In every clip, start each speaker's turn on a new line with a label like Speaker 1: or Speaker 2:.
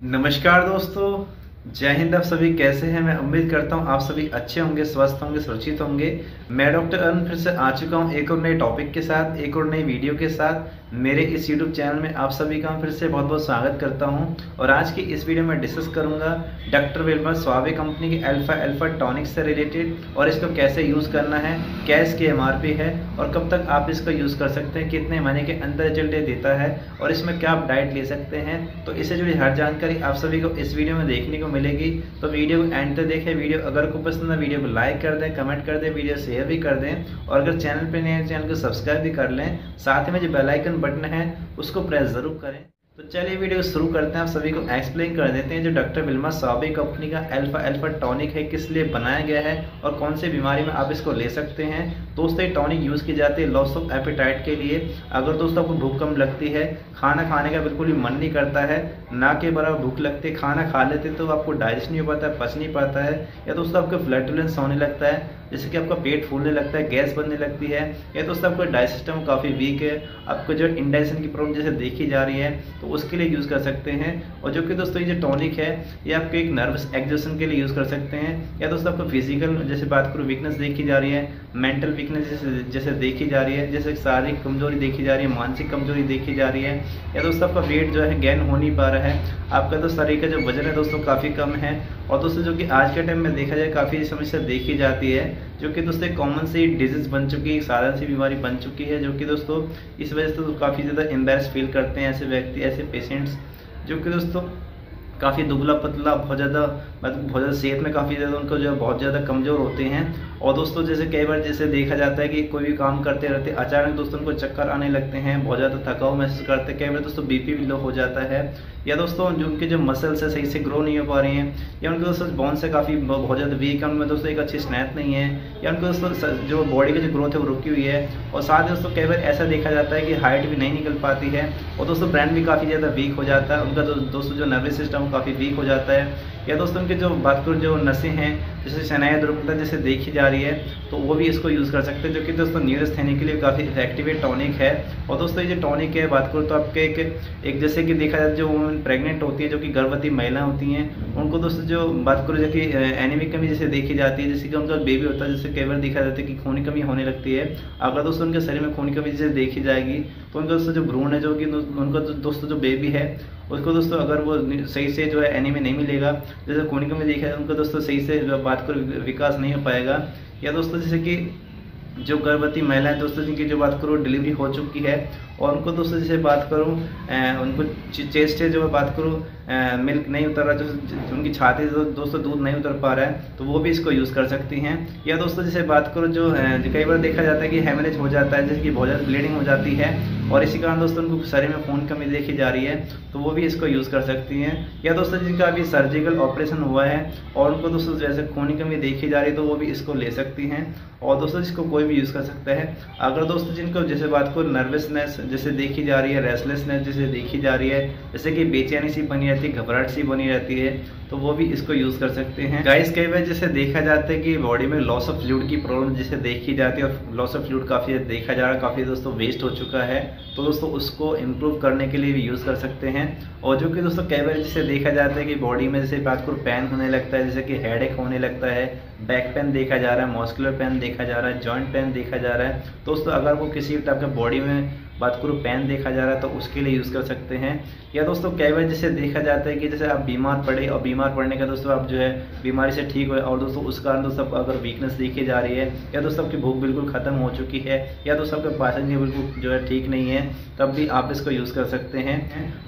Speaker 1: नमस्कार दोस्तों, जय हिंद आप सभी कैसे हैं? मैं उम्मीद करता हूँ आप सभी अच्छे होंगे, स्वस्थ होंगे, सुरक्षित होंगे। मैं डॉक्टर अरुण फिर से आ चुका हूँ एक और नए टॉपिक के साथ, एक और नई वीडियो के साथ। मेरे इस YouTube चैनल में आप सभी का फिर से बहुत बहुत स्वागत करता हूँ और आज की इस वीडियो में डिस्कस करूँगा डॉक्टर वेलमर स्वावे कंपनी के अल्फ़ा अल्फ़ा टॉनिक से रिलेटेड और इसको कैसे यूज़ करना है क्या इसकी एम है और कब तक आप इसका यूज़ कर सकते हैं, कितने महीने के अंदर रिज़ल्ट देता है और इसमें क्या आप डाइट ले सकते हैं तो इससे जुड़ी हर जानकारी आप सभी को इस वीडियो में देखने को मिलेगी। तो वीडियो को एंड तक देखें। वीडियो अगर को पसंद है वीडियो को लाइक कर दें कमेंट कर दें वीडियो शेयर भी कर दें और अगर चैनल पर नए चैनल को सब्सक्राइब भी कर लें। साथ में जो बेलाइकन बटन है, उसको प्रेस ज़रूर करें। तो चलिए वीडियो शुरू करते हैं। आप सभी को एक्सप्लेन कर देते हैं, जो डॉक्टर विल्मा साबे कंपनी का अल्फ़ा अल्फ़ा टॉनिक है, किस लिए बनाया गया है और कौन से बीमारी में आप इसको ले सकते हैं। दोस्तों, ये टॉनिक यूज़ की जाती है लॉस ऑफ़ एपेटाइट के लिए। अगर दोस्तों आपको भूख कम लगती है, खाना खाने का बिल्कुल भी मन नहीं करता है, ना के बराबर भूख लगती है, खाना खा लेते तो आपको डाइजेस्ट नहीं हो पाता है पच नहीं पाता है, या दोस्तों आपको फ्लैटुलेंस होने लगता है जैसे कि आपका पेट फूलने लगता है, गैस बनने लगती है, या दोस्तों आपका डाइजेस्ट सिस्टम काफ़ी वीक है, आपको जो इंडाइजेशन की प्रॉब्लम जैसे देखी जा रही है तो उसके लिए यूज़ कर सकते हैं। और जो कि दोस्तों ये जो टॉनिक है, ये आपके एक नर्वस एग्जेशन के लिए यूज़ कर सकते हैं। या दोस्तों आपको फ़िज़िकल जैसे बात करूँ वीकनेस देखी जा रही है मेंटल वीकनेस जैसे जैसे देखी जा रही है, जैसे शारीरिक कमज़ोरी देखी जा रही है, मानसिक कमज़ोरी देखी जा रही है, या दोस्तों आपका वेट जो है गेन हो नहीं पा रहा है, आपका तो शरीर का जो वज़न है दोस्तों काफ़ी कम है। और दोस्तों जो कि आज के टाइम में देखा जाए, काफ़ी समस्या देखी जाती है। जो कि दोस्तों कॉमन सी डिज़ीज़ बन चुकी है साधारण सी बीमारी बन चुकी है, जो कि दोस्तों इस वजह से तो काफ़ी ज़्यादा एम्बेस फील करते हैं ऐसे व्यक्ति, ऐसे पेशेंट्स जो कि दोस्तों काफ़ी दुबला पतला, बहुत ज़्यादा मतलब बहुत ज़्यादा सेहत में काफ़ी ज़्यादा उनको जो है बहुत ज़्यादा कमज़ोर होते हैं। और दोस्तों, जैसे कई बार जैसे देखा जाता है कि कोई भी काम करते रहते, अचानक दोस्तों उनको चक्कर आने लगते हैं, बहुत ज़्यादा थकाव महसूस करते हैं। कई बार दोस्तों बीपी भी लो हो जाता है। या दोस्तों, जो उनके जो मसल्स है, सही से ग्रो नहीं हो पा रहे हैं, या उनके दोस्तों बोन से काफ़ी बहुत ज़्यादा वीक है, उनमें दोस्तों एक अच्छी स्नैप नहीं है, या उनके दोस्तों जो बॉडी की जो ग्रोथ है, वो रुकी हुई है। और साथ ही दोस्तों, कई बार ऐसा देखा जाता है कि हाइट भी नहीं निकल पाती है, और दोस्तों ब्रांड भी काफ़ी ज़्यादा वीक हो जाता है, उनका दोस्तों, जो नर्वस सिस्टम काफ़ी वीक हो जाता है। या दोस्तों उनके जो बात करूँ जो नसें हैं, जैसे शनाया द्रुपता जैसे देखी जा रही है तो वो भी इसको यूज़ कर सकते हैं, जो कि दोस्तों न्यूरस्थेनी के लिए काफ़ी इफ़ेक्टिव टॉनिक है। और दोस्तों ये जो टॉनिक है बात करूँ तो आपके एक एक जैसे कि देखा जाए, जो वुमेन प्रेगनेंट होती है, जो कि गर्भवती महिला होती हैं, उनको दोस्तों जो बात करूँ जो कि एनिमिक कमी जैसे देखी जाती है, जैसे कि उनका बेबी होता है, जैसे कई बार देखा जाता है कि खून कमी होने लगती है। अगर दोस्तों उनके शरीर में खून कमी जैसे देखी जाएगी तो उनका दोस्तों जो भ्रूण है, जो कि उनका दोस्तों जो बेबी है, उसको दोस्तों अगर वो सही से जो है एनीमे नहीं मिलेगा जैसे कोनिका में देखा है उनको दोस्तों सही से बात कर विकास नहीं हो पाएगा। या दोस्तों जैसे कि जो गर्भवती महिलाएँ दोस्तों जिनकी जो बात करूँ डिलीवरी हो चुकी है, और उनको दोस्तों जैसे बात करूँ उनको चेस्ट से जो बात करूँ मिल्क नहीं उतर रहा, जो उनकी छाती दोस्तों दूध नहीं उतर पा रहा है तो वो भी इसको यूज़ कर सकती हैं। या दोस्तों जैसे बात करूँ, जो कई बार देखा जाता है कि हेमरेज हो जाता है, जैसे कि बहुत ज़्यादा ब्लीडिंग हो जाती है और इसी कारण दोस्तों उनको शरीर में खून कमी देखी जा रही है तो वो भी इसको यूज़ कर सकती हैं। या दोस्तों जिनका अभी सर्जिकल ऑपरेशन हुआ है, और उनको दोस्तों जैसे खून की कमी देखी जा रही है तो वो भी इसको ले सकती हैं। और दोस्तों जिसको कोई भी यूज़ कर सकता है। अगर दोस्तों जिनको जैसे बात को नर्वसनेस जैसे देखी जा रही है रेस्टलेसनेस जैसे देखी जा रही है, जैसे कि बेचैनी सी बनी रहती है, घबराहट सी बनी रहती है तो वो भी इसको यूज़ कर सकते हैं। गाइस कई बार जैसे देखा जाता है कि बॉडी में लॉस ऑफ़ फ्लूड की प्रॉब्लम जैसे देखी जाती है और लॉस ऑफ़ फ्लूड काफ़ी देखा जा रहा है, काफ़ी दोस्तों वेस्ट हो चुका है तो दोस्तों उसको इम्प्रूव करने के लिए भी यूज़ कर सकते हैं। और जो कि दोस्तों कई बार जैसे देखा जाता है कि बॉडी में जैसे बात करूँ पेन होने लगता है, जैसे कि हेड होने लगता है बैक पेन देखा जा रहा है मॉस्कुलर पेन देखा जा रहा है जॉइंट पेन देखा जा रहा है। दोस्तों, अगर वो किसी टाइप के बॉडी में बात करूँ, पेन देखा जा रहा है तो उसके लिए यूज़ कर सकते हैं। या दोस्तों कई बार जैसे देखा जाता है कि जैसे आप बीमार पड़े, और बीमार पड़ने का दोस्तों आप जो है, बीमारी से ठीक हुए, और दोस्तों उस कारण दोस्तों अगर वीकनेस देखी जा रही है, या दोस्तों आपकी भूख बिल्कुल ख़त्म हो चुकी है, या दोस्तों आपके पाचन बिल्कुल जो है ठीक नहीं है, तब भी आप इसको यूज़ कर सकते हैं।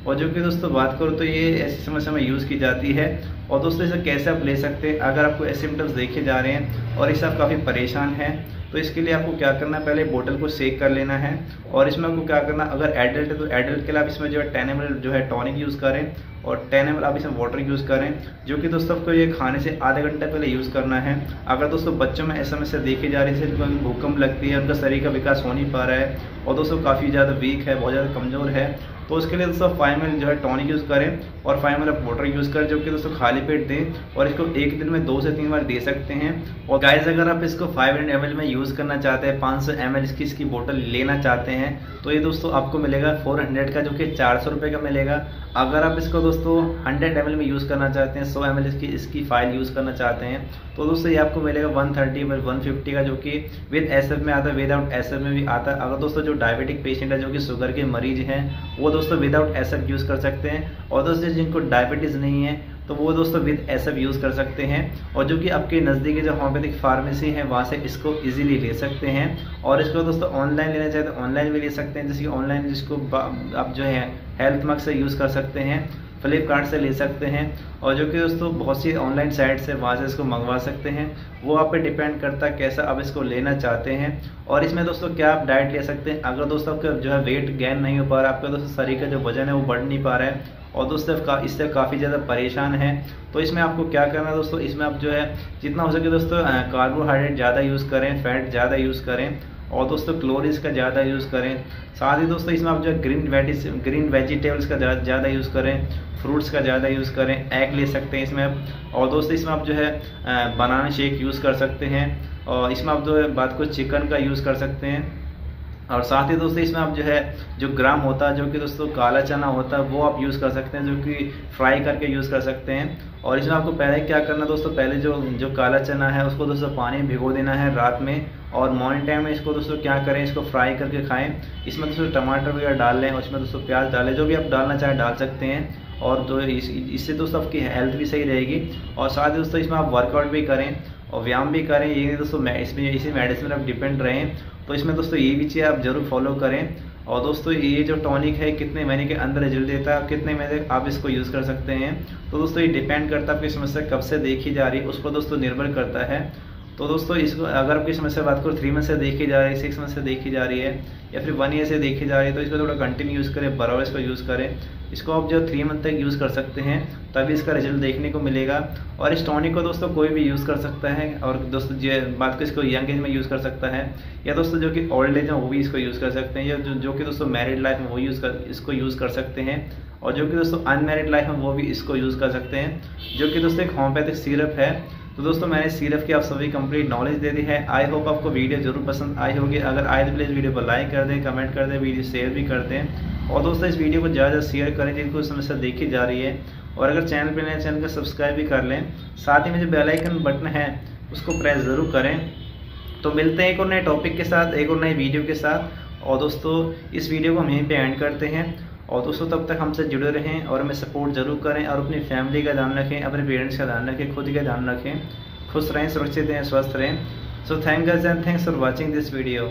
Speaker 1: और जो कि दोस्तों बात करूँ तो ये ऐसी समस्या में यूज़ की जाती है। और दोस्तों इसे कैसे आप ले सकते हैं? अगर आपको ऐसे सिम्टम्स देखे जा रहे हैं, और इससे आप काफ़ी परेशान हैं तो इसके लिए आपको क्या करना है? पहले बोतल को सेक कर लेना है और इसमें आपको क्या करना अगर एडल्ट है तो एडल्ट के लिए आप इसमें जो है टेन एम जो है टॉनिक यूज़ करें और टेन एम आप इसमें वाटर यूज़ करें, जो कि दोस्तों आपको ये खाने से आधे घंटे पहले यूज़ करना है। अगर दोस्तों बच्चों में ऐसा समस्या देखी जा रही है जिनको भूकंप लगती है, उनका शरीर का विकास हो नहीं पा रहा है, और दोस्तों काफ़ी ज़्यादा वीक है, बहुत ज़्यादा कमज़ोर है तो उसके लिए दोस्तों फाइव एम जो है टॉनिक यूज़ करें, और फाइव एम वाटर यूज़ करें, जो कि दोस्तों खाली पेट दें, और इसको एक दिन में दो से तीन बार दे सकते हैं। और गाइज़ अगर आप इसको फाइव हंड्रेड एम में यूज़ करना चाहते हैं, पाँच सौ एम की इसकी बोतल लेना चाहते हैं तो ये दोस्तों आपको मिलेगा फोर हंड्रेड का, जो कि चार सौ रुपये का मिलेगा। अगर आप इसको दोस्तों 100 एम में यूज़ करना चाहते हैं 100 एम की इसकी फ़ाइल यूज़ करना चाहते हैं तो दोस्तों ये आपको मिलेगा 130 पर 150 का, जो कि विद एस में आता है विदाउट एस में भी आता है। अगर दोस्तों जो डायबिटिक पेशेंट है, जो कि शुगर के मरीज़ हैं, वो दोस्तों विदाउट एस यूज़ कर सकते हैं, और दोस्तों जिनको डायबिटीज़ नहीं है तो वो दोस्तों विद एस यूज़ कर सकते हैं, और जो कि आपके नज़दीकी जो होम्योपैथिक फार्मेसी है, वहाँ से इसको इजीली ले सकते हैं, और इसको दोस्तों ऑनलाइन लेना चाहते हैं ऑनलाइन भी ले सकते हैं, जैसे कि ऑनलाइन जिसको आप जो है हेल्थ मक से यूज़ कर सकते हैं फ्लिपकार्ट से ले सकते हैं और जो कि दोस्तों बहुत सी ऑनलाइन साइट से वहाँ से इसको मंगवा सकते हैं। वो आप पे डिपेंड करता है कैसा आप इसको लेना चाहते हैं। और इसमें दोस्तों क्या आप डाइट ले सकते हैं? अगर दोस्तों आपका जो है वेट गेन नहीं हो पा रहा, आपका दोस्तों शरीर का जो वज़न है वो बढ़ नहीं पा रहा है और दोस्तों का इससे काफ़ी ज़्यादा परेशान है। तो इसमें आपको क्या करना है दोस्तों? इसमें आप जो है जितना हो सके दोस्तों कार्बोहाइड्रेट ज़्यादा यूज़ करें फैट ज़्यादा यूज़ करें। और दोस्तों क्लोरिस का ज़्यादा यूज़ करें। साथ ही दोस्तों इसमें आप जो ग्रीन वेजिस ग्रीन वेजिटेबल्स का ज़्यादा यूज़ करें। फ्रूट्स का ज़्यादा यूज़ करें। एग ले सकते हैं इसमें आप। और दोस्तों इसमें आप जो है बनाना शेक यूज़ कर सकते हैं। और इसमें आप जो है बात को चिकन का यूज़ कर सकते हैं। और साथ ही दोस्तों इसमें आप जो है जो ग्राम होता है जो कि दोस्तों काला चना होता है वो आप यूज़ कर सकते हैं जो कि फ्राई करके यूज़ कर सकते हैं। और इसमें आपको पहले क्या करना है दोस्तों पहले जो जो काला चना है उसको दोस्तों पानी में भिगो देना है रात में। और मॉर्निंग टाइम में इसको दोस्तों क्या करें इसको फ्राई करके खाएँ। इसमें दोस्तों टमाटर वगैरह डाल लें उसमें दोस्तों प्याज डालें जो भी आप डालना चाहें डाल सकते हैं। और तो इस, इससे दोस्तों आपकी हेल्थ भी सही रहेगी। और साथ ही दोस्तों इसमें आप वर्कआउट भी करें और व्यायाम भी करें। ये दोस्तों इसमें इसी मेडिसिन पर आप डिपेंड रहें। तो इसमें दोस्तों ये भी चीज़ आप ज़रूर फॉलो करें। और दोस्तों, ये जो टॉनिक है, कितने महीने के अंदर रिज़ल्ट देता है, कितने महीने आप इसको यूज़ कर सकते हैं। तो दोस्तों, ये डिपेंड करता है आपकी समस्या कब से देखी जा रही है, उस पर दोस्तों निर्भर करता है। तो दोस्तों, इसको अगर आपकी समस्या बात करो थ्री मंथ से देखी जा रही है सिक्स मंथ से देखी जा रही है, या फिर वन ईयर से देखी जा रही है तो इसको थोड़ा कंटिन्यू यूज़ करें, बराबर इसको यूज़ करें। इसको आप जो थ्री मंथ तक यूज़ कर सकते हैं, तभी इसका रिज़ल्ट देखने को मिलेगा। और इस टॉनिक को दोस्तों, कोई भी यूज़ कर सकता है, और दोस्तों जो बात को इसको यंग एज में यूज़ कर सकता है, या दोस्तों जो कि ओल्ड एज है, वो भी इसको यूज़ कर सकते हैं, या जो जो कि दोस्तों मैरिड लाइफ में वो यूज़ कर, इसको यूज़ कर सकते हैं, और जो कि दोस्तों अनमेरिड लाइफ में वो भी इसको यूज़ कर सकते हैं। जो कि दोस्तों एक होम्योपैथिक सिरप है तो दोस्तों, मैंने सिरप की आप सभी कंप्लीट नॉलेज दे दी है। आई होप आपको वीडियो ज़रूर पसंद आई होगी। अगर आए तो प्लीज़ वीडियो को लाइक कर दें कमेंट कर दें वीडियो शेयर भी कर दें। और दोस्तों, इस वीडियो को ज़्यादा शेयर करें जिनको समस्या देखी जा रही है। और अगर चैनल पर नए चैनल को सब्सक्राइब भी कर लें। साथ ही में जो बेलाइकन बटन है, उसको प्रेस ज़रूर करें। तो मिलते हैं एक और नए टॉपिक के साथ, एक और नए वीडियो के साथ। और दोस्तों, इस वीडियो को हम यहीं पे एंड करते हैं। और दोस्तों, तब तक हमसे जुड़े रहें और हमें सपोर्ट ज़रूर करें और अपनी फैमिली का ध्यान रखें, अपने पेरेंट्स का ध्यान रखें, खुद का ध्यान रखें। खुश रहें, सुरक्षित रहें, स्वस्थ रहें। So thank and thanks for watching this video